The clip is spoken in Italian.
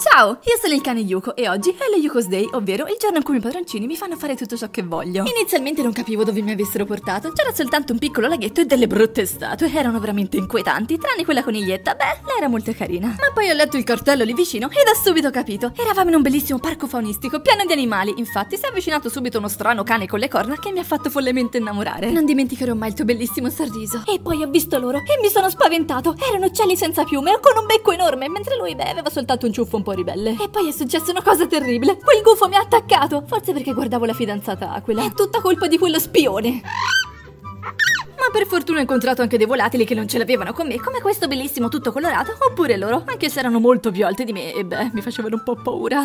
Ciao, io sono il cane Yuko e oggi è lo Yuko's Day, ovvero il giorno in cui i padroncini mi fanno fare tutto ciò che voglio. Inizialmente non capivo dove mi avessero portato, c'era soltanto un piccolo laghetto e delle brutte statue, erano veramente inquietanti, tranne quella coniglietta, beh, lei era molto carina. Ma poi ho letto il cartello lì vicino ed ho subito capito, eravamo in un bellissimo parco faunistico pieno di animali, infatti si è avvicinato subito uno strano cane con le corna che mi ha fatto follemente innamorare. Non dimenticherò mai il tuo bellissimo sorriso. E poi ho visto loro e mi sono spaventato, erano uccelli senza piume con un becco enorme, mentre lui, beh, aveva soltanto un ciuffo un po' ribelle. E poi è successa una cosa terribile. Quel gufo mi ha attaccato. Forse perché guardavo la fidanzata aquila. È tutta colpa di quello spione. Ma per fortuna ho incontrato anche dei volatili che non ce l'avevano con me, come questo bellissimo tutto colorato, oppure loro, anche se erano molto più alti di me e beh, mi facevano un po' paura.